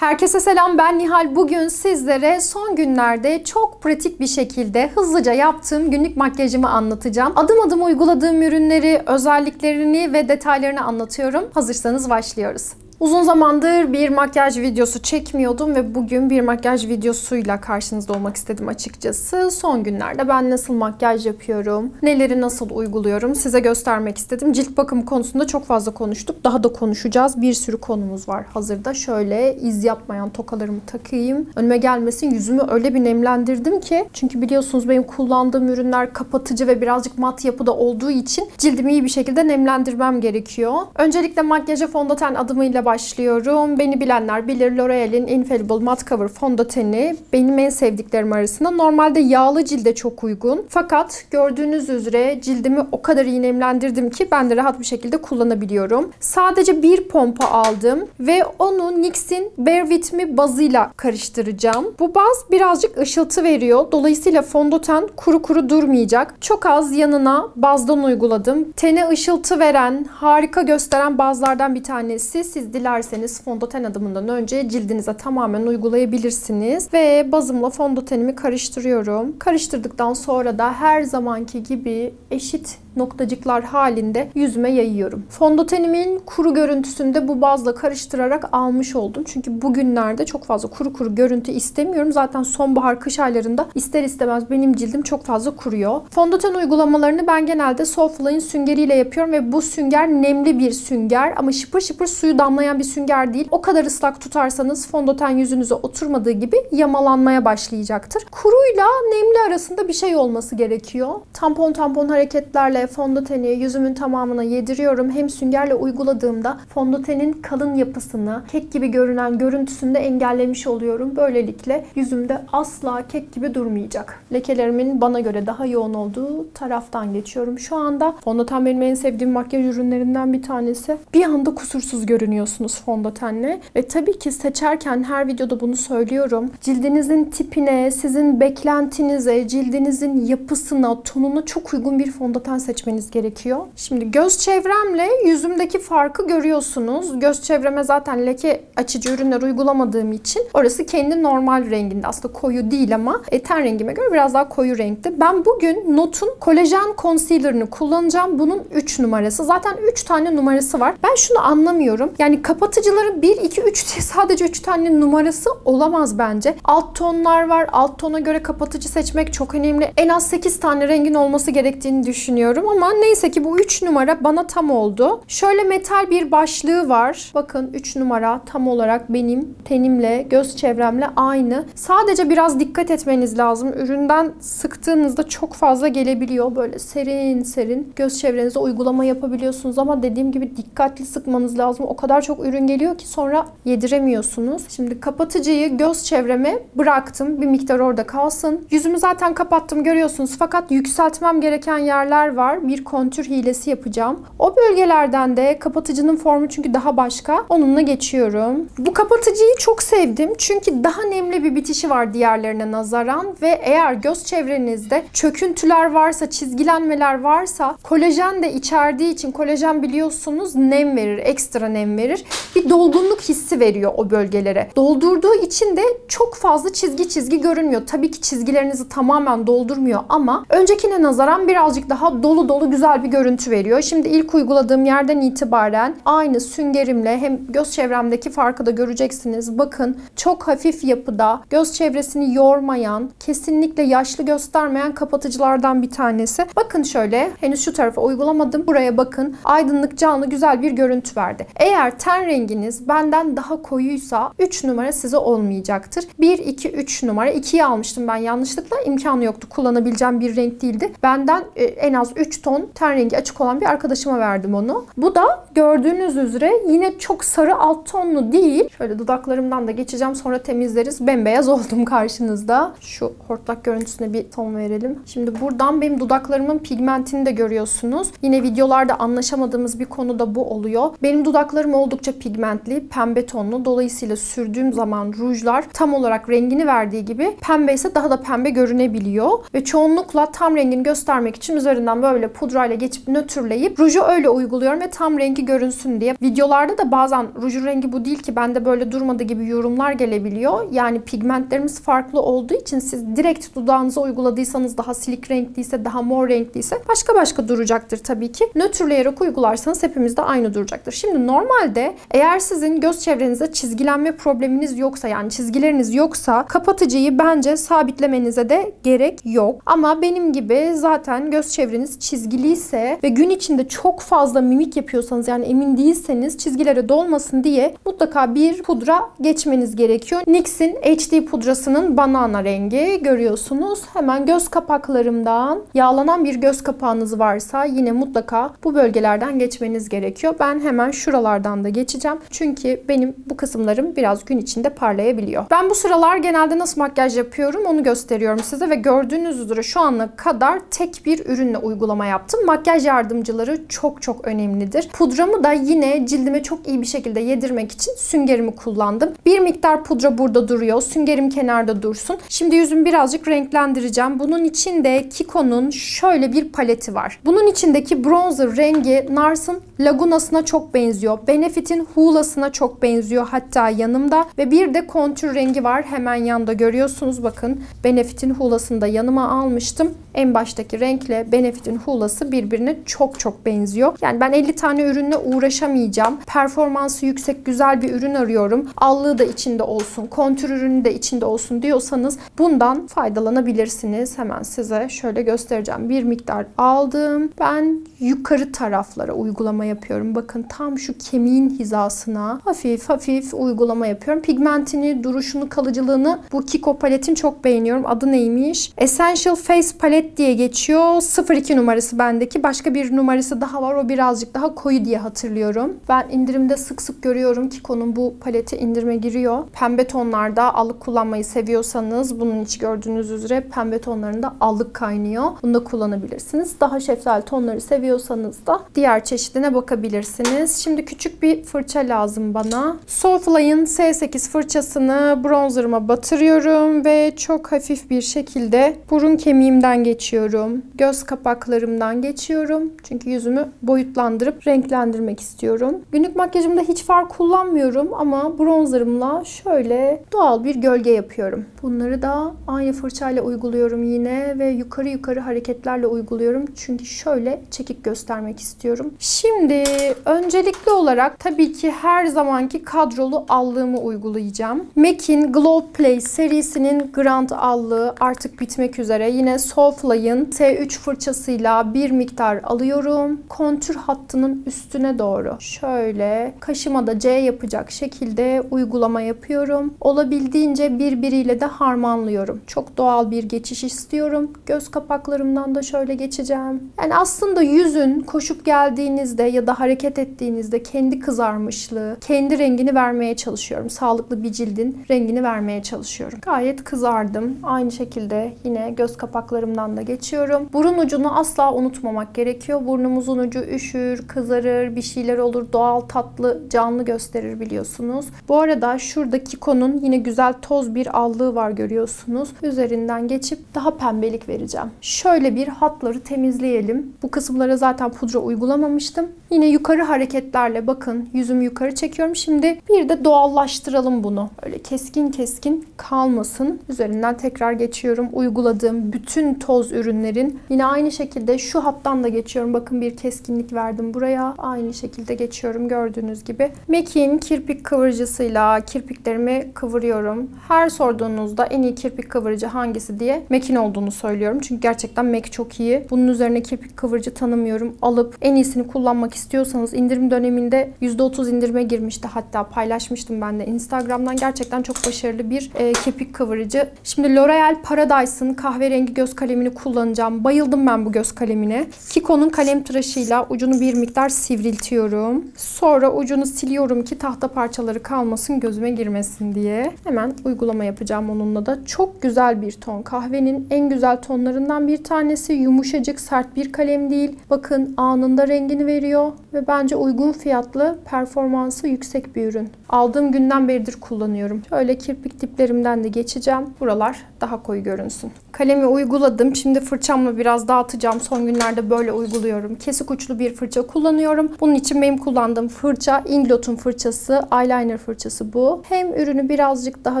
Herkese selam ben Nihal. Bugün sizlere son günlerde çok pratik bir şekilde hızlıca yaptığım günlük makyajımı anlatacağım. Adım adım uyguladığım ürünleri, özelliklerini ve detaylarını anlatıyorum. Hazırsanız başlıyoruz. Uzun zamandır bir makyaj videosu çekmiyordum ve bugün bir makyaj videosuyla karşınızda olmak istedim açıkçası. Son günlerde ben nasıl makyaj yapıyorum, neleri nasıl uyguluyorum size göstermek istedim. Cilt bakımı konusunda çok fazla konuştuk. Daha da konuşacağız. Bir sürü konumuz var hazırda. Şöyle iz yapmayan tokalarımı takayım. Önüme gelmesin yüzümü öyle bir nemlendirdim ki. Çünkü biliyorsunuz benim kullandığım ürünler kapatıcı ve birazcık mat yapıda olduğu için cildimi iyi bir şekilde nemlendirmem gerekiyor. Öncelikle makyaja fondöten adımıyla başlıyorum. Beni bilenler bilir L'Oreal'in Infallible Matte Cover fondöteni benim en sevdiklerim arasında. Normalde yağlı cilde çok uygun. Fakat gördüğünüz üzere cildimi o kadar iyi nemlendirdim ki ben de rahat bir şekilde kullanabiliyorum. Sadece bir pompa aldım ve onu NYX'in Bare With Me bazıyla karıştıracağım. Bu baz birazcık ışıltı veriyor. Dolayısıyla fondöten kuru kuru durmayacak. Çok az yanına bazdan uyguladım. Tene ışıltı veren, harika gösteren bazlardan bir tanesi. Siz dilerseniz fondöten adımından önce cildinize tamamen uygulayabilirsiniz. Ve bazımla fondötenimi karıştırıyorum. Karıştırdıktan sonra da her zamanki gibi eşit noktacıklar halinde yüzüme yayıyorum. Fondötenimin kuru görüntüsünü de bu bazla karıştırarak almış oldum. Çünkü bugünlerde çok fazla kuru kuru görüntü istemiyorum. Zaten sonbahar kış aylarında ister istemez benim cildim çok fazla kuruyor. Fondöten uygulamalarını ben genelde Softline süngeriyle yapıyorum ve bu sünger nemli bir sünger ama şıpır şıpır suyu damlayan bir sünger değil. O kadar ıslak tutarsanız fondöten yüzünüze oturmadığı gibi yamalanmaya başlayacaktır. Kuruyla nemli arasında bir şey olması gerekiyor. Tampon tampon hareketlerle fondöteni yüzümün tamamına yediriyorum. Hem süngerle uyguladığımda fondötenin kalın yapısını, kek gibi görünen görüntüsünü de engellemiş oluyorum. Böylelikle yüzümde asla kek gibi durmayacak. Lekelerimin bana göre daha yoğun olduğu taraftan geçiyorum. Şu anda fondöten benim en sevdiğim makyaj ürünlerinden bir tanesi. Bir anda kusursuz görünüyorsunuz fondötenle. Ve tabii ki seçerken her videoda bunu söylüyorum. Cildinizin tipine, sizin beklentinize, cildinizin yapısına, tonuna çok uygun bir fondöten seçmeniz gerekiyor. Şimdi göz çevremle yüzümdeki farkı görüyorsunuz. Göz çevreme zaten leke açıcı ürünler uygulamadığım için orası kendi normal renginde. Aslında koyu değil ama e, ten rengime göre biraz daha koyu renkte. Ben bugün Not'un kolajen concealer'ını kullanacağım. Bunun 3 numarası. Zaten 3 tane numarası var. Ben şunu anlamıyorum. Yani kapatıcıların 1, 2, 3 diye sadece 3 tane numarası olamaz bence. Alt tonlar var. Alt tona göre kapatıcı seçmek çok önemli. En az 8 tane rengin olması gerektiğini düşünüyorum ama neyse ki bu 3 numara bana tam oldu. Şöyle metal bir başlığı var. Bakın 3 numara tam olarak benim tenimle, göz çevremle aynı. Sadece biraz dikkat etmeniz lazım. Üründen sıktığınızda çok fazla gelebiliyor. Böyle serin serin göz çevrenize uygulama yapabiliyorsunuz ama dediğim gibi dikkatli sıkmanız lazım. O kadar çok ürün geliyor ki sonra yediremiyorsunuz. Şimdi kapatıcıyı göz çevreme bıraktım. Bir miktar orada kalsın. Yüzümü zaten kapattım görüyorsunuz. Fakat yükseltmem gereken yerler var. Bir kontür hilesi yapacağım. O bölgelerden de kapatıcının formu çünkü daha başka. Onunla geçiyorum. Bu kapatıcıyı çok sevdim. Çünkü daha nemli bir bitişi var diğerlerine nazaran ve eğer göz çevrenizde çöküntüler varsa, çizgilenmeler varsa kolajen de içerdiği için kolajen biliyorsunuz nem verir, ekstra nem verir. Bir dolgunluk hissi veriyor o bölgelere. Doldurduğu için de çok fazla çizgi çizgi görünmüyor. Tabii ki çizgilerinizi tamamen doldurmuyor ama öncekine nazaran birazcık daha dolu dolu güzel bir görüntü veriyor. Şimdi ilk uyguladığım yerden itibaren aynı süngerimle hem göz çevremdeki farkı da göreceksiniz. Bakın çok hafif yapıda göz çevresini yormayan, kesinlikle yaşlı göstermeyen kapatıcılardan bir tanesi. Bakın şöyle henüz şu tarafa uygulamadım. Buraya bakın. Aydınlık canlı güzel bir görüntü verdi. Eğer ten renginiz benden daha koyuysa 3 numara size olmayacaktır. 1, 2, 3 numara. 2'yi almıştım ben yanlışlıkla. imkanı yoktu. Kullanabileceğim bir renk değildi. Benden e, en az 3 ton ten rengi açık olan bir arkadaşıma verdim onu. Bu da gördüğünüz üzere yine çok sarı alt tonlu değil. Şöyle dudaklarımdan da geçeceğim sonra temizleriz. Bembeyaz oldum karşınızda. Şu hortlak görüntüsüne bir ton verelim. Şimdi buradan benim dudaklarımın pigmentini de görüyorsunuz. Yine videolarda anlaşamadığımız bir konu da bu oluyor. Benim dudaklarım oldukça oldukça pigmentli, pembe tonlu. Dolayısıyla sürdüğüm zaman rujlar tam olarak rengini verdiği gibi pembe ise daha da pembe görünebiliyor. Ve çoğunlukla tam rengini göstermek için üzerinden böyle pudrayla geçip nötrleyip ruju öyle uyguluyorum ve tam rengi görünsün diye. Videolarda da bazen rujun rengi bu değil ki bende böyle durmadı gibi yorumlar gelebiliyor. Yani pigmentlerimiz farklı olduğu için siz direkt dudağınıza uyguladıysanız daha silik renkliyse, daha mor renkliyse başka başka duracaktır tabii ki. Nötrleyerek uygularsanız hepimizde aynı duracaktır. Şimdi normalde eğer sizin göz çevrenizde çizgilenme probleminiz yoksa yani çizgileriniz yoksa kapatıcıyı bence sabitlemenize de gerek yok. Ama benim gibi zaten göz çevreniz çizgiliyse ve gün içinde çok fazla mimik yapıyorsanız yani emin değilseniz çizgilere dolmasın diye mutlaka bir pudra geçmeniz gerekiyor. NYX'in HD pudrasının banana rengi görüyorsunuz. Hemen göz kapaklarımdan yağlanan bir göz kapağınız varsa yine mutlaka bu bölgelerden geçmeniz gerekiyor. Ben hemen şuralardan da geçeceğim. Çünkü benim bu kısımlarım biraz gün içinde parlayabiliyor. Ben bu sıralar genelde nasıl makyaj yapıyorum onu gösteriyorum size ve gördüğünüz üzere şu ana kadar tek bir ürünle uygulama yaptım. Makyaj yardımcıları çok çok önemlidir. Pudramı da yine cildime çok iyi bir şekilde yedirmek için süngerimi kullandım. Bir miktar pudra burada duruyor. Süngerim kenarda dursun. Şimdi yüzümü birazcık renklendireceğim. Bunun için de Kiko'nun şöyle bir paleti var. Bunun içindeki bronzer rengi Nars'ın Laguna'sına çok benziyor. Benefit'in Hula'sına çok benziyor hatta yanımda. Ve bir de kontür rengi var. Hemen yanda görüyorsunuz bakın. Benefit'in Hula'sını da yanıma almıştım. En baştaki renkle Benefit'in Hula'sı birbirine çok çok benziyor. Yani ben 50 tane ürünle uğraşamayacağım. Performansı yüksek güzel bir ürün arıyorum. Allığı da içinde olsun, kontür ürünü de içinde olsun diyorsanız bundan faydalanabilirsiniz. Hemen size şöyle göstereceğim. Bir miktar aldım. Ben yukarı taraflara uygulama yapıyorum. Bakın tam şu kemiğin hizasına hafif hafif uygulama yapıyorum. Pigmentini, duruşunu, kalıcılığını bu Kiko paletin çok beğeniyorum. Adı neymiş? Essential Face Palette diye geçiyor. 02 numarası bendeki. Başka bir numarası daha var. O birazcık daha koyu diye hatırlıyorum. Ben indirimde sık sık görüyorum. Kiko'nun bu paleti indirime giriyor. Pembe tonlarda allık kullanmayı seviyorsanız bunun içi gördüğünüz üzere pembe tonlarında allık kaynıyor. Bunu da kullanabilirsiniz. Daha şeftali tonları seviyorsanız da diğer çeşidine bakabilirsiniz. Şimdi küçük bir fırça lazım bana. Soulfly'ın S8 fırçasını bronzerıma batırıyorum ve çok hafif bir şekilde burun kemiğimden geçiyorum. Göz kapaklarımdan geçiyorum. Çünkü yüzümü boyutlandırıp renklendirmek istiyorum. Günlük makyajımda hiç far kullanmıyorum ama bronzerımla şöyle doğal bir gölge yapıyorum. Bunları da aynı fırçayla uyguluyorum yine ve yukarı yukarı hareketlerle uyguluyorum. Çünkü şöyle çekik göstermek istiyorum. Şimdi öncelikli olarak tabii ki her zamanki kadrolu allığımı uygulayacağım. MAC'in Glow Play serisinin Grand allığı artık bitmek üzere. Yine Soulfly'ın T3 fırçasıyla bir miktar alıyorum. Kontür hattının üstüne doğru şöyle kaşıma da C yapacak şekilde uygulama yapıyorum. Olabildiğince birbiriyle de harmanlıyorum. Çok doğal bir geçiş istiyorum. Göz kapaklarımdan da şöyle geçeceğim. Yani aslında yüzün koşup geldiğinizde ya da hareket ettiğinizde kendi kızarmışlığı, kendi rengini vermeye çalışıyorum. Sağlıklı bir cildin rengini vermeye çalışıyorum. Gayet kızardım. Aynı şekilde yine göz kapaklarımdan da geçiyorum. Burun ucunu asla unutmamak gerekiyor. Burnumuzun ucu üşür, kızarır, bir şeyler olur. Doğal, tatlı, canlı gösterir biliyorsunuz. Bu arada şurada Kiko'nun yine güzel toz bir allığı var görüyorsunuz. Üzerinden geçip daha pembelik vereceğim. Şöyle bir hatları temizleyelim. Bu kısımlara zaten pudra uygulamamıştım. Yine yukarı hareketlerle bakın yüzümü yukarı çekiyorum. Şimdi bir de doğallaştıralım bunu. Öyle keskin keskin kalmasın. Üzerinden tekrar geçiyorum. Uyguladığım bütün toz ürünlerin yine aynı şekilde şu hattan da geçiyorum. Bakın bir keskinlik verdim buraya. Aynı şekilde geçiyorum gördüğünüz gibi. MAC'in kirpik kıvırıcısıyla kirpiklerimi kıvırıyorum. Her sorduğunuzda en iyi kirpik kıvırıcı hangisi diye MAC'in olduğunu söylüyorum. Çünkü gerçekten MAC çok iyi. Bunun üzerine kirpik kıvırıcı tanımıyorum. Alıp en iyisini kullanmak istiyorsanız indirim döneminde %30 indirime girmişti. Hatta paylaşmıştım ben de Instagram'dan. Gerçekten çok başarılı bir e, kirpik kıvırıcı. Şimdi L'Oreal Paradise'ın kahverengi göz kalemini kullanacağım. Bayıldım ben bu göz kalemine. Kiko'nun kalem tıraşıyla ucunu bir miktar sivriltiyorum. Sonra ucunu siliyorum ki tahta parçaları kalmasın gözüme girmesin diye. Hemen uygulama yapacağım onunla da. Çok güzel bir ton. Kahvenin en güzel tonlarından bir tanesi. Yumuşacık sert bir kalem değil. Bakın anında rengini veriyor. ve bence uygun fiyatlı, performansı yüksek bir ürün. Aldığım günden beridir kullanıyorum. Şöyle kirpik diplerimden de geçeceğim. Buralar daha koyu görünsün. Kalemi uyguladım. Şimdi fırçamla biraz dağıtacağım. Son günlerde böyle uyguluyorum. Kesik uçlu bir fırça kullanıyorum. Bunun için benim kullandığım fırça Inglot'un fırçası. Eyeliner fırçası bu. Hem ürünü birazcık daha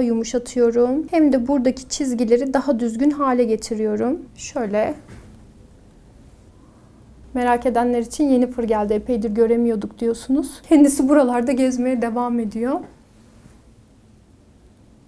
yumuşatıyorum. Hem de buradaki çizgileri daha düzgün hale getiriyorum. Şöyle Merak edenler için yeni fır geldi. Epeydir göremiyorduk diyorsunuz. Kendisi buralarda gezmeye devam ediyor.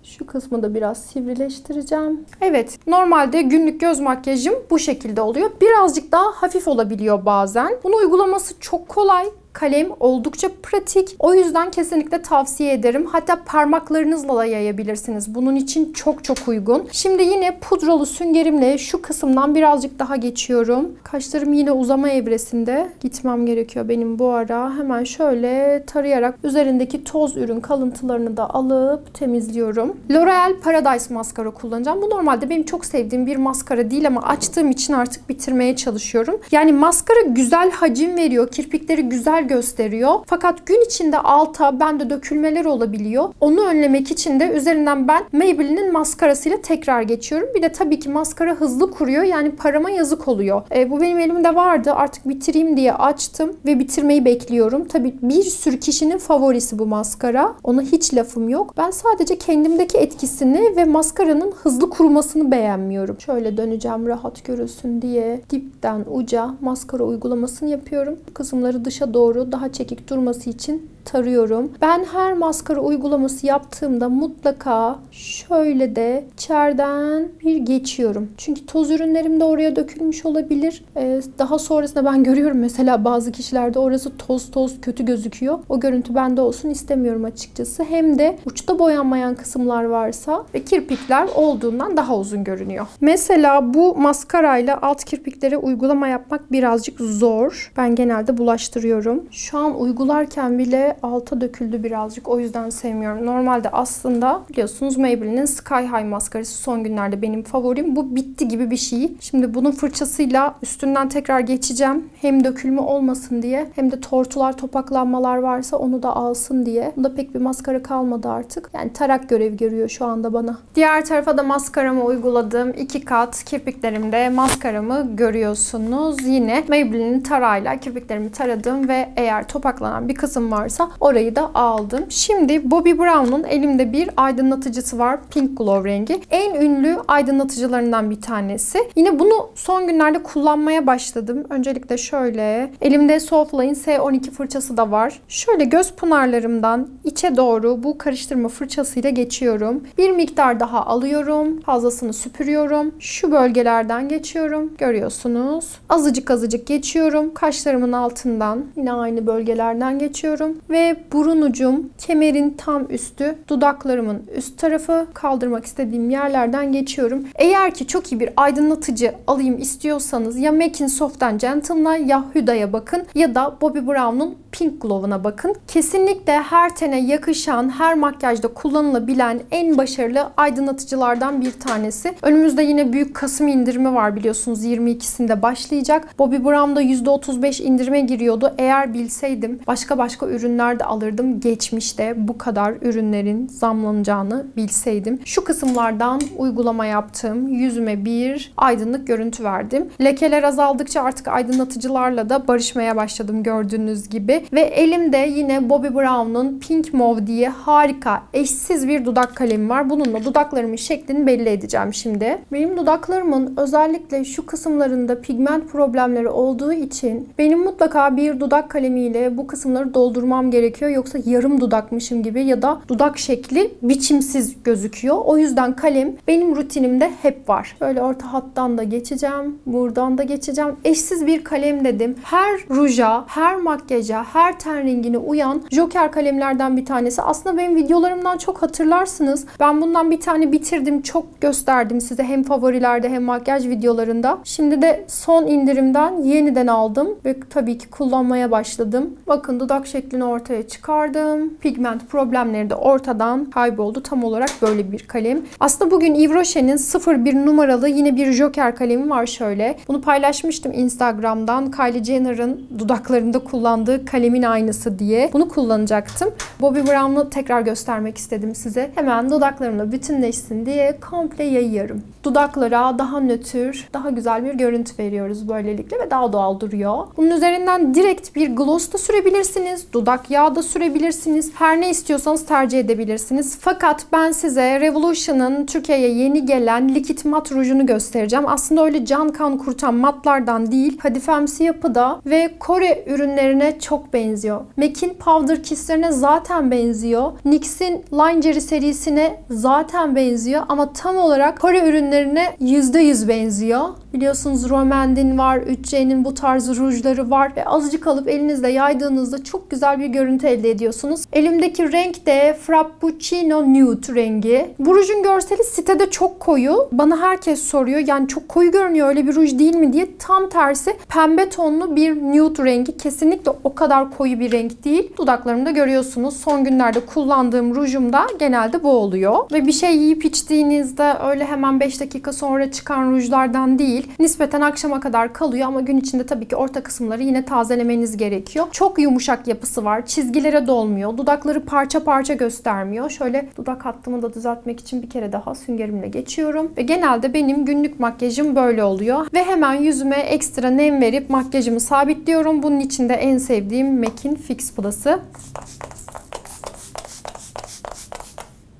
Şu kısmı da biraz sivrileştireceğim. Evet, normalde günlük göz makyajım bu şekilde oluyor. Birazcık daha hafif olabiliyor bazen. Bunu uygulaması çok kolay kalem oldukça pratik. O yüzden kesinlikle tavsiye ederim. Hatta parmaklarınızla da yayabilirsiniz. Bunun için çok çok uygun. Şimdi yine pudralı süngerimle şu kısımdan birazcık daha geçiyorum. Kaşlarım yine uzama evresinde. Gitmem gerekiyor benim bu ara. Hemen şöyle tarayarak üzerindeki toz ürün kalıntılarını da alıp temizliyorum. L'Oreal Paradise maskara kullanacağım. Bu normalde benim çok sevdiğim bir maskara değil ama açtığım için artık bitirmeye çalışıyorum. Yani maskara güzel hacim veriyor. Kirpikleri güzel gösteriyor. Fakat gün içinde alta bende dökülmeler olabiliyor. Onu önlemek için de üzerinden ben Maybelline'in maskarasıyla tekrar geçiyorum. Bir de tabii ki maskara hızlı kuruyor. Yani parama yazık oluyor. E, bu benim elimde vardı. Artık bitireyim diye açtım ve bitirmeyi bekliyorum. Tabii bir sürü kişinin favorisi bu maskara. Ona hiç lafım yok. Ben sadece kendimdeki etkisini ve maskaranın hızlı kurumasını beğenmiyorum. Şöyle döneceğim rahat görülsün diye dipten uca maskara uygulamasını yapıyorum. Kısımları dışa doğru doğru daha çekik durması için tarıyorum. Ben her maskara uygulaması yaptığımda mutlaka şöyle de içeriden bir geçiyorum. Çünkü toz ürünlerim de oraya dökülmüş olabilir. Ee, daha sonrasında ben görüyorum mesela bazı kişilerde orası toz toz kötü gözüküyor. O görüntü bende olsun istemiyorum açıkçası. Hem de uçta boyanmayan kısımlar varsa ve kirpikler olduğundan daha uzun görünüyor. Mesela bu maskarayla alt kirpiklere uygulama yapmak birazcık zor. Ben genelde bulaştırıyorum. Şu an uygularken bile alta döküldü birazcık. O yüzden sevmiyorum. Normalde aslında biliyorsunuz Maybelline'in Sky High maskarası son günlerde benim favorim. Bu bitti gibi bir şey. Şimdi bunun fırçasıyla üstünden tekrar geçeceğim. Hem dökülme olmasın diye hem de tortular, topaklanmalar varsa onu da alsın diye. Bunda pek bir maskara kalmadı artık. Yani tarak görev görüyor şu anda bana. Diğer tarafa da maskaramı uyguladığım iki kat kirpiklerimde maskaramı görüyorsunuz. Yine Maybelline'in tarayla kirpiklerimi taradım ve eğer topaklanan bir kısım varsa varsa orayı da aldım. Şimdi Bobbi Brown'un elimde bir aydınlatıcısı var. Pink Glow rengi. En ünlü aydınlatıcılarından bir tanesi. Yine bunu son günlerde kullanmaya başladım. Öncelikle şöyle. Elimde Softline S12 fırçası da var. Şöyle göz pınarlarımdan içe doğru bu karıştırma fırçasıyla geçiyorum. Bir miktar daha alıyorum. Fazlasını süpürüyorum. Şu bölgelerden geçiyorum. Görüyorsunuz. Azıcık azıcık geçiyorum. Kaşlarımın altından yine aynı bölgelerden geçiyorum ve burun ucum, kemerin tam üstü, dudaklarımın üst tarafı kaldırmak istediğim yerlerden geçiyorum. Eğer ki çok iyi bir aydınlatıcı alayım istiyorsanız ya Mac Soft'tan Gentle'la ya Huda'ya bakın ya da Bobbi Brown'un Pink Glow'una bakın. Kesinlikle her tene yakışan, her makyajda kullanılabilen en başarılı aydınlatıcılardan bir tanesi. Önümüzde yine büyük Kasım indirimi var biliyorsunuz 22'sinde başlayacak. Bobbi Brown'da %35 indirime giriyordu. Eğer bilseydim başka başka ürünler ürünler de alırdım. Geçmişte bu kadar ürünlerin zamlanacağını bilseydim. Şu kısımlardan uygulama yaptım. Yüzüme bir aydınlık görüntü verdim. Lekeler azaldıkça artık aydınlatıcılarla da barışmaya başladım gördüğünüz gibi. Ve elimde yine Bobbi Brown'un Pink Mauve diye harika, eşsiz bir dudak kalemi var. Bununla dudaklarımın şeklini belli edeceğim şimdi. Benim dudaklarımın özellikle şu kısımlarında pigment problemleri olduğu için benim mutlaka bir dudak kalemiyle bu kısımları doldurmam gerekiyor yoksa yarım dudakmışım gibi ya da dudak şekli biçimsiz gözüküyor. O yüzden kalem benim rutinimde hep var. Şöyle orta hattan da geçeceğim. Buradan da geçeceğim. Eşsiz bir kalem dedim. Her ruja, her makyaja, her ten rengine uyan Joker kalemlerden bir tanesi. Aslında benim videolarımdan çok hatırlarsınız. Ben bundan bir tane bitirdim. Çok gösterdim size hem favorilerde hem makyaj videolarında. Şimdi de son indirimden yeniden aldım ve tabii ki kullanmaya başladım. Bakın dudak şeklini ortaya çıkardım. Pigment problemleri de ortadan kayboldu. Tam olarak böyle bir kalem. Aslında bugün Yves Rocher'in 01 numaralı yine bir Joker kalemi var şöyle. Bunu paylaşmıştım Instagram'dan. Kylie Jenner'ın dudaklarında kullandığı kalemin aynısı diye. Bunu kullanacaktım. Bobbi Brown'u tekrar göstermek istedim size. Hemen dudaklarımla bütünleşsin diye komple yayıyorum. Dudaklara daha nötr, daha güzel bir görüntü veriyoruz böylelikle ve daha doğal duruyor. Bunun üzerinden direkt bir gloss da sürebilirsiniz. Dudak yağı da sürebilirsiniz. Her ne istiyorsanız tercih edebilirsiniz. Fakat ben size Revolution'ın Türkiye'ye yeni gelen likit mat rujunu göstereceğim. Aslında öyle can kan kurtan matlardan değil, kadifemsi yapıda ve Kore ürünlerine çok benziyor. MAC'in Powder Kiss'lerine zaten benziyor. NYX'in Line Jerry serisine zaten benziyor ama tam olarak Kore ürünlerine %100 benziyor. Biliyorsunuz Romandin var, 3C'nin bu tarz rujları var ve azıcık alıp elinizde yaydığınızda çok güzel bir görüntü elde ediyorsunuz. Elimdeki renk de Frappuccino Nude rengi. Bu rujun görseli sitede çok koyu. Bana herkes soruyor yani çok koyu görünüyor öyle bir ruj değil mi diye. Tam tersi pembe tonlu bir nude rengi. Kesinlikle o kadar koyu bir renk değil. Dudaklarımda görüyorsunuz. Son günlerde kullandığım rujum da genelde bu oluyor. Ve bir şey yiyip içtiğinizde öyle hemen 5 dakika sonra çıkan rujlardan değil. Nispeten akşama kadar kalıyor ama gün içinde tabii ki orta kısımları yine tazelemeniz gerekiyor. Çok yumuşak yapısı var. Çizgilere dolmuyor. Dudakları parça parça göstermiyor. Şöyle dudak hattımı da düzeltmek için bir kere daha süngerimle geçiyorum. Ve genelde benim günlük makyajım böyle oluyor. Ve hemen yüzüme ekstra nem verip makyajımı sabitliyorum. Bunun için de en sevdiğim MAC'in Fix Plus'ı.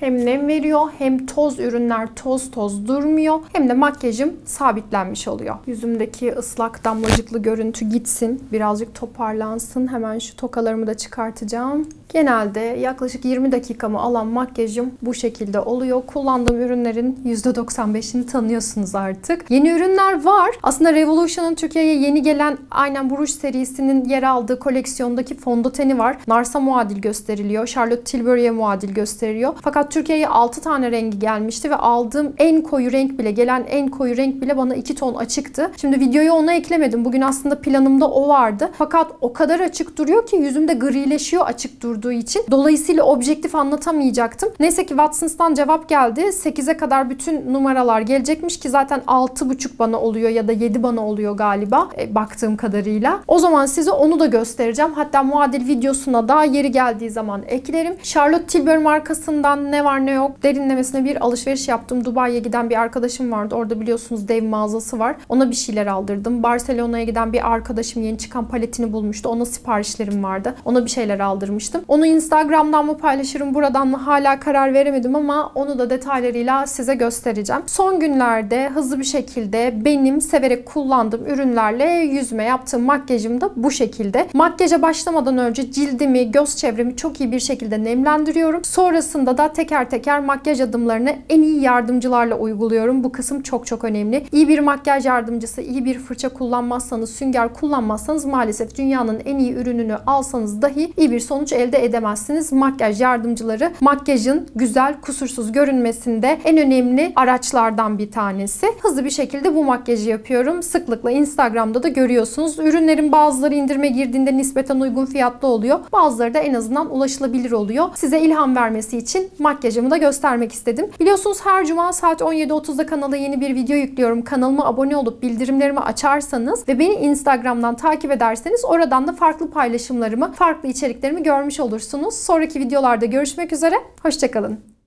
Hem nem veriyor hem toz ürünler toz toz durmuyor. Hem de makyajım sabitlenmiş oluyor. Yüzümdeki ıslak damlacıklı görüntü gitsin. Birazcık toparlansın. Hemen şu tokalarımı da çıkartacağım. Genelde yaklaşık 20 dakikamı alan makyajım bu şekilde oluyor. Kullandığım ürünlerin %95'ini tanıyorsunuz artık. Yeni ürünler var. Aslında Revolution'ın Türkiye'ye yeni gelen aynen bu serisinin yer aldığı koleksiyondaki fondöteni var. Nars'a muadil gösteriliyor. Charlotte Tilbury'e muadil gösteriliyor. Fakat Türkiye'ye 6 tane rengi gelmişti ve aldığım en koyu renk bile, gelen en koyu renk bile bana 2 ton açıktı. Şimdi videoyu ona eklemedim. Bugün aslında planımda o vardı. Fakat o kadar açık duruyor ki yüzümde grileşiyor açık durduğu için. Dolayısıyla objektif anlatamayacaktım. Neyse ki Watsons'tan cevap geldi. 8'e kadar bütün numaralar gelecekmiş ki zaten 6,5 bana oluyor ya da 7 bana oluyor galiba e, baktığım kadarıyla. O zaman size onu da göstereceğim. Hatta muadil videosuna da yeri geldiği zaman eklerim. Charlotte Tilbury markasından ne var ne yok derinlemesine bir alışveriş yaptım. Dubai'ye giden bir arkadaşım vardı. Orada biliyorsunuz dev mağazası var. Ona bir şeyler aldırdım. Barcelona'ya giden bir arkadaşım yeni çıkan paletini bulmuştu. Ona siparişlerim vardı. Ona bir şeyler aldırmıştım. Onu Instagram'dan mı paylaşırım buradan mı hala karar veremedim ama onu da detaylarıyla size göstereceğim. Son günlerde hızlı bir şekilde benim severek kullandığım ürünlerle yüzüme yaptığım makyajım da bu şekilde. Makyaja başlamadan önce cildimi, göz çevremi çok iyi bir şekilde nemlendiriyorum. Sonrasında da tek teker teker makyaj adımlarını en iyi yardımcılarla uyguluyorum. Bu kısım çok çok önemli. İyi bir makyaj yardımcısı, iyi bir fırça kullanmazsanız, sünger kullanmazsanız maalesef dünyanın en iyi ürününü alsanız dahi iyi bir sonuç elde edemezsiniz. Makyaj yardımcıları makyajın güzel, kusursuz görünmesinde en önemli araçlardan bir tanesi. Hızlı bir şekilde bu makyajı yapıyorum. Sıklıkla Instagram'da da görüyorsunuz. Ürünlerin bazıları indirime girdiğinde nispeten uygun fiyatlı oluyor. Bazıları da en azından ulaşılabilir oluyor. Size ilham vermesi için makyaj makyajımı da göstermek istedim. Biliyorsunuz her cuma saat 17.30'da kanala yeni bir video yüklüyorum. Kanalıma abone olup bildirimlerimi açarsanız ve beni Instagram'dan takip ederseniz oradan da farklı paylaşımlarımı, farklı içeriklerimi görmüş olursunuz. Sonraki videolarda görüşmek üzere. Hoşçakalın.